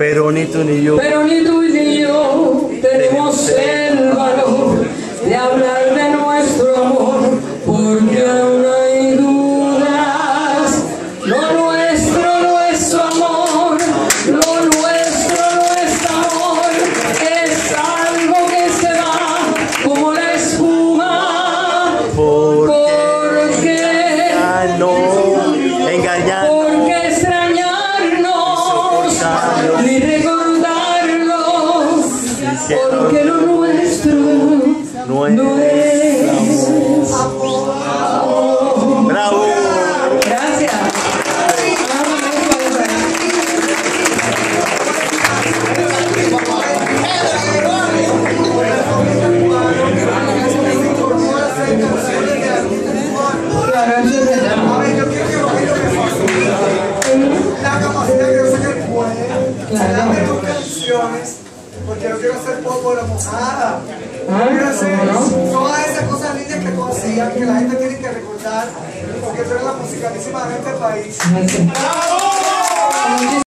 Pero ni tú ni yo. Pero ni tú ni yo tenemos el valor de hablar No es no es amor. Bravo. Gracias. La capacidad que puede, Claro. tus canciones, porque yo quiero hacer pólvora mojada. Ah, Quiero hacer ¿cómo no? todas esas cosas lindas que hacías, que la gente tiene que recordar, porque tú eres la musicalísima de este país. Gracias.